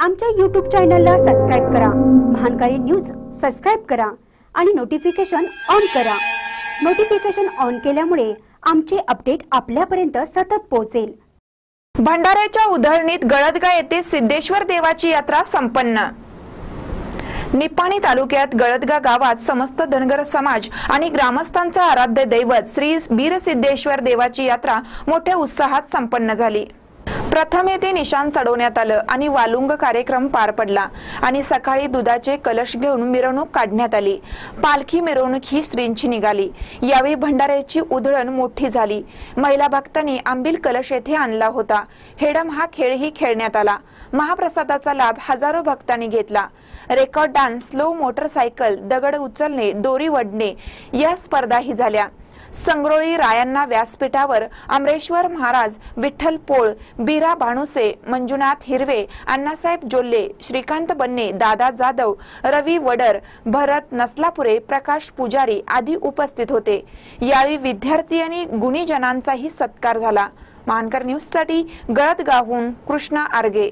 आमच्या यूट्यूब चॅनलला सबस्क्राईब करा. महानकारी न्यूज सबस्क्राईब करा आणि नोटिफिकेशन ऑन करा. नोटिफिकेशन ऑन केल्यामुळे आमचे अपडेट आपल्यापर्यंत सतत पोहोचेल. भंडाऱ्याच्या उधळणीत गळदगा येथे सिद्धेश्वर देवाची यात्रा संपन्न. निपाणी तालुक्यात गळदगा गावात समस्त धनगर समाज आणि ग्रामस्थांचा आराध्य दैवत श्री बीरसिद्धेश्वर देवाची यात्रा मोठ्या उत्साहात संपन्न झाली. प्रथम येथे निशाण चढवण्यात आलं आणि वालुंग कार्यक्रम पार पडला आणि सकाळी दुधाचे कलश घेऊन मिरवणूक काढण्यात आली. पालखी मिरवणूक ही श्रींची निघाली. यावेळी भंडाऱ्याची उधळण मोठी झाली. महिला भक्तांनी आंबील कलश येथे आणला होता. हेडम हा खेळही खेळण्यात आला. महाप्रसादाचा लाभ हजारो भक्तांनी घेतला. रेकॉर्ड डान्स स्लो मोटरसायकल दगड उचलणे दोरी वडणे या स्पर्धाही झाल्या. संग्रोळी रायांना व्यासपीठावर अमरेश्वर महाराज विठ्ठल पोळ बीरा भाणुसे मंजुनाथ हिरवे अण्णासाहेब जोल्ले श्रीकांत बन्ने दादा जाधव रवी वडर भरत नसलापुरे प्रकाश पुजारी आदी उपस्थित होते. यावेळी विद्यार्थी आणि गुणीजनांचाही सत्कार झाला. मानकर न्यूजसाठी गळदगावहून कृष्णा आर्गे.